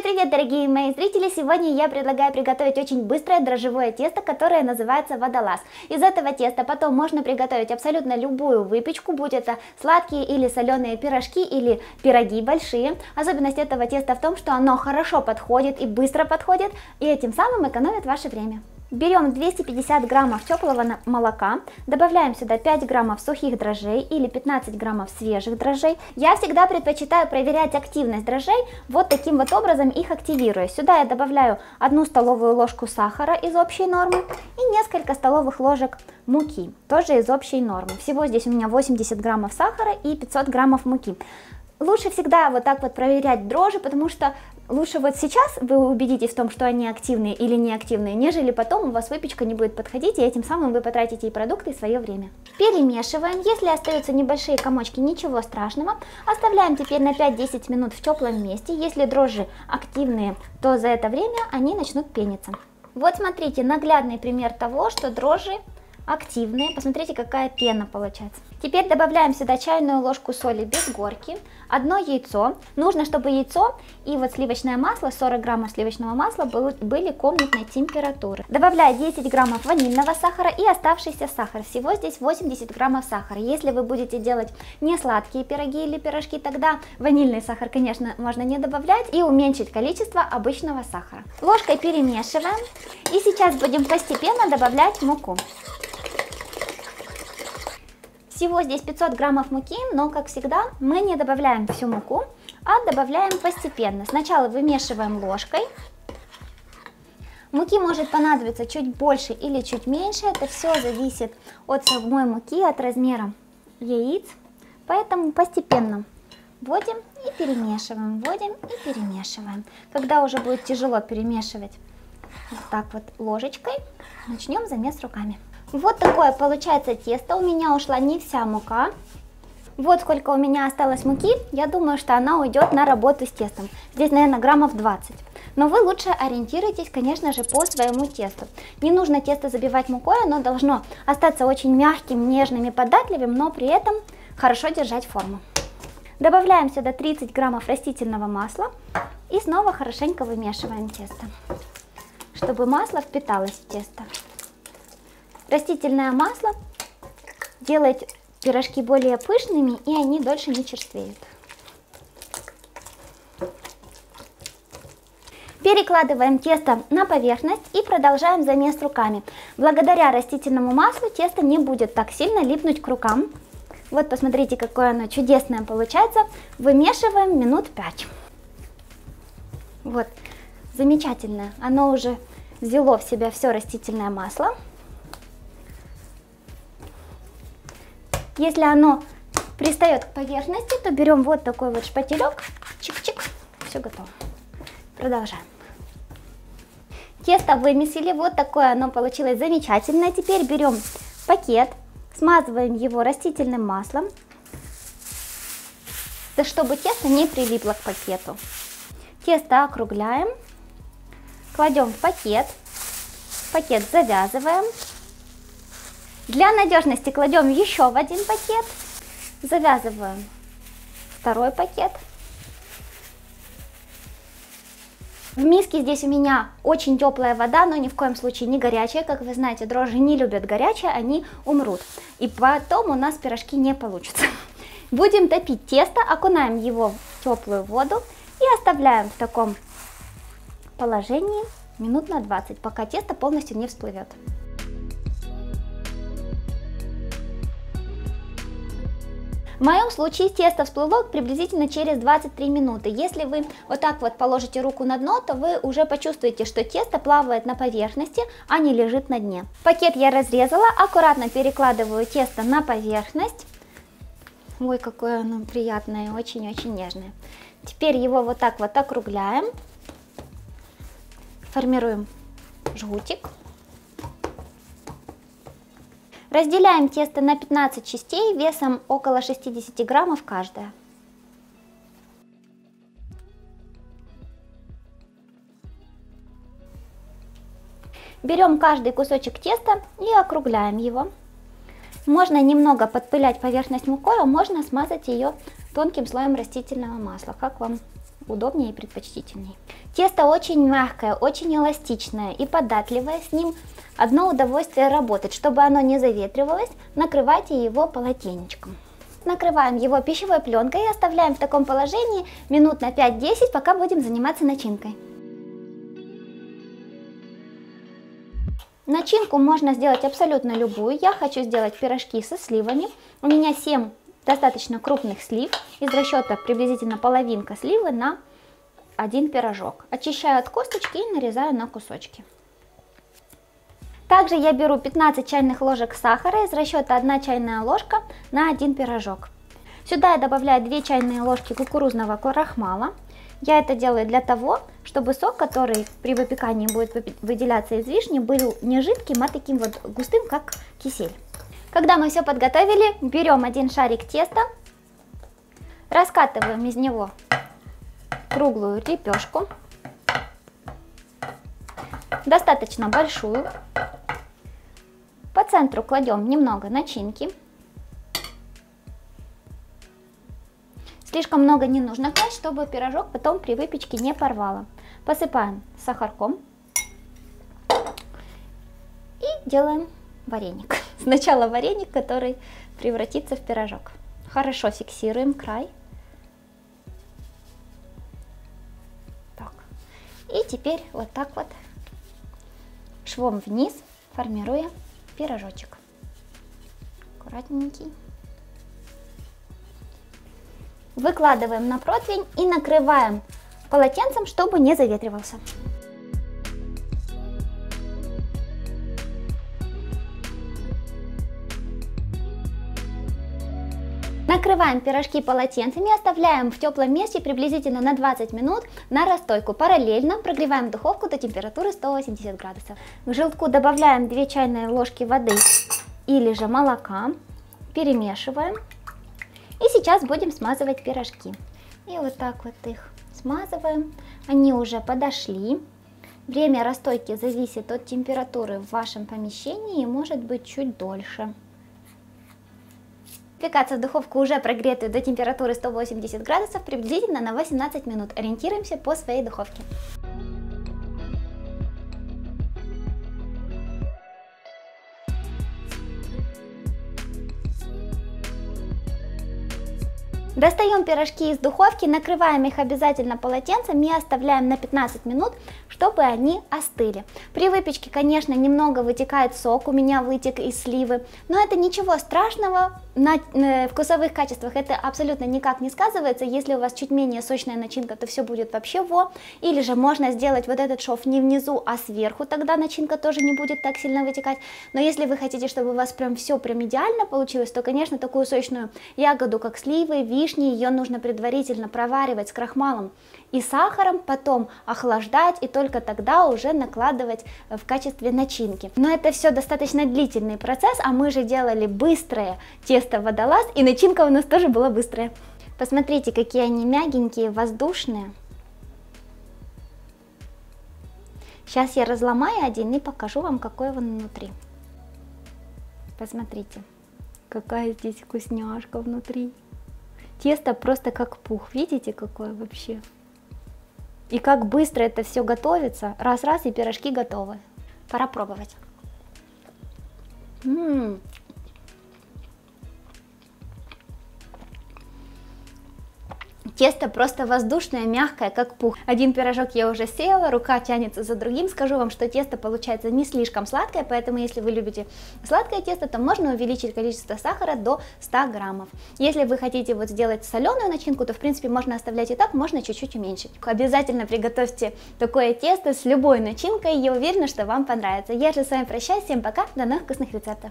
Привет, дорогие мои зрители! Сегодня я предлагаю приготовить очень быстрое дрожжевое тесто, которое называется водолаз. Из этого теста потом можно приготовить абсолютно любую выпечку, будь это сладкие или соленые пирожки или пироги большие. Особенность этого теста в том, что оно хорошо подходит и быстро подходит, и этим самым экономит ваше время. Берем 250 граммов теплого молока, добавляем сюда 5 граммов сухих дрожжей или 15 граммов свежих дрожжей. Я всегда предпочитаю проверять активность дрожжей, вот таким вот образом их активируя. Сюда я добавляю 1 столовую ложку сахара из общей нормы и несколько столовых ложек муки, тоже из общей нормы. Всего здесь у меня 80 граммов сахара и 500 граммов муки. Лучше всегда вот так вот проверять дрожжи, потому что лучше вот сейчас вы убедитесь в том, что они активные или неактивные, нежели потом у вас выпечка не будет подходить, и этим самым вы потратите и продукты, и свое время. Перемешиваем. Если остаются небольшие комочки, ничего страшного. Оставляем теперь на 5-10 минут в теплом месте. Если дрожжи активные, то за это время они начнут пениться. Вот смотрите, наглядный пример того, что дрожжи активные. Посмотрите, какая пена получается. Теперь добавляем сюда чайную ложку соли без горки, одно яйцо. Нужно, чтобы яйцо и вот сливочное масло, 40 граммов сливочного масла были комнатной температуры. Добавляю 10 граммов ванильного сахара и оставшийся сахар. Всего здесь 80 граммов сахара. Если вы будете делать не сладкие пироги или пирожки, тогда ванильный сахар, конечно, можно не добавлять и уменьшить количество обычного сахара. Ложкой перемешиваем и сейчас будем постепенно добавлять муку. Всего здесь 500 граммов муки, но, как всегда, мы не добавляем всю муку, а добавляем постепенно. Сначала вымешиваем ложкой. Муки может понадобиться чуть больше или чуть меньше, это все зависит от самой муки, от размера яиц, поэтому постепенно вводим и перемешиваем, вводим и перемешиваем. Когда уже будет тяжело перемешивать вот так вот ложечкой, начнем замес руками. Вот такое получается тесто. У меня ушла не вся мука. Вот сколько у меня осталось муки. Я думаю, что она уйдет на работу с тестом. Здесь, наверное, граммов 20. Но вы лучше ориентируйтесь, конечно же, по своему тесту. Не нужно тесто забивать мукой, оно должно остаться очень мягким, нежным и податливым, но при этом хорошо держать форму. Добавляем сюда 30 граммов растительного масла и снова хорошенько вымешиваем тесто, чтобы масло впиталось в тесто. Растительное масло делает пирожки более пышными и они дольше не черствеют. Перекладываем тесто на поверхность и продолжаем замес руками. Благодаря растительному маслу тесто не будет так сильно липнуть к рукам. Вот посмотрите, какое оно чудесное получается. Вымешиваем минут 5. Вот, замечательное. Оно уже взяло в себя все растительное масло. Если оно пристает к поверхности, то берем вот такой вот шпателек, чик-чик, все готово. Продолжаем. Тесто вымесили, вот такое оно получилось замечательное. Теперь берем пакет, смазываем его растительным маслом, чтобы тесто не прилипло к пакету. Тесто округляем, кладем в пакет, пакет завязываем для надежности кладем еще в один пакет, завязываем второй пакет. В миске здесь у меня очень теплая вода, но ни в коем случае не горячая. Как вы знаете, дрожжи не любят горячее, они умрут. И потом у нас пирожки не получатся. Будем топить тесто, окунаем его в теплую воду и оставляем в таком положении минут на 20, пока тесто полностью не всплывет. В моем случае тесто всплыло приблизительно через 23 минуты. Если вы вот так вот положите руку на дно, то вы уже почувствуете, что тесто плавает на поверхности, а не лежит на дне. Пакет я разрезала, аккуратно перекладываю тесто на поверхность. Ой, какое оно приятное, очень-очень нежное. Теперь его вот так вот округляем. Формируем жгутик. Разделяем тесто на 15 частей весом около 60 граммов каждая. Берем каждый кусочек теста и округляем его. Можно немного подпылять поверхность мукой, а можно смазать ее тонким слоем растительного масла, как вам удобнее и предпочтительнее. Тесто очень мягкое, очень эластичное и податливое, с ним одно удовольствие работать. Чтобы оно не заветривалось, накрывайте его полотенечком. Накрываем его пищевой пленкой и оставляем в таком положении минут на 5-10, пока будем заниматься начинкой. Начинку можно сделать абсолютно любую. Я хочу сделать пирожки со сливами. У меня 7 достаточно крупных слив. Из расчета приблизительно половинка сливы на один пирожок. Очищаю от косточки и нарезаю на кусочки. Также я беру 15 чайных ложек сахара из расчета 1 чайная ложка на один пирожок. Сюда я добавляю 2 чайные ложки кукурузного крахмала. Я это делаю для того, чтобы сок, который при выпекании будет выделяться из вишни, был не жидким, а таким вот густым, как кисель. Когда мы все подготовили, берем один шарик теста, раскатываем из него круглую лепешку, достаточно большую. По центру кладем немного начинки. Слишком много не нужно класть, чтобы пирожок потом при выпечке не порвало. Посыпаем сахарком и делаем вареник. Сначала вареник, который превратится в пирожок. Хорошо фиксируем край. Так. И теперь вот так вот швом вниз, формируя пирожочек. Аккуратненький. Выкладываем на противень и накрываем полотенцем, чтобы не заветривался. Накрываем пирожки полотенцами, оставляем в теплом месте приблизительно на 20 минут на расстойку. Параллельно прогреваем духовку до температуры 180 градусов. К желтку добавляем 2 чайные ложки воды или же молока. Перемешиваем. И сейчас будем смазывать пирожки. И вот так вот их смазываем. Они уже подошли. Время расстойки зависит от температуры в вашем помещении и может быть чуть дольше. Пекаться в духовку уже прогретую до температуры 180 градусов приблизительно на 18 минут. Ориентируемся по своей духовке. Достаем пирожки из духовки, накрываем их обязательно полотенцем и оставляем на 15 минут, чтобы они остыли. При выпечке, конечно, немного вытекает сок, у меня вытек из сливы, но это ничего страшного, на э, вкусовых качествах это абсолютно никак не сказывается. Если у вас чуть менее сочная начинка, то все будет вообще во. Или же можно сделать вот этот шов не внизу, а сверху, тогда начинка тоже не будет так сильно вытекать. Но если вы хотите, чтобы у вас прям все прям идеально получилось, то, конечно, такую сочную ягоду, как сливы, вишни, ее нужно предварительно проваривать с крахмалом и сахаром, потом охлаждать и только тогда уже накладывать в качестве начинки. Но это все достаточно длительный процесс, а мы же делали быстрое тесто водолаз, и начинка у нас тоже была быстрая. Посмотрите, какие они мягенькие, воздушные. Сейчас я разломаю один и покажу вам, какой он внутри. Посмотрите, какая здесь вкусняшка внутри. Тесто просто как пух, видите, какое вообще? И как быстро это все готовится. Раз-раз и пирожки готовы. Пора пробовать. М. Тесто просто воздушное, мягкое, как пух. Один пирожок я уже села, рука тянется за другим. Скажу вам, что тесто получается не слишком сладкое, поэтому если вы любите сладкое тесто, то можно увеличить количество сахара до 100 граммов. Если вы хотите вот сделать соленую начинку, то в принципе можно оставлять и так, можно чуть-чуть уменьшить. Обязательно приготовьте такое тесто с любой начинкой, я уверена, что вам понравится. Я же с вами прощаюсь, всем пока, до новых вкусных рецептов.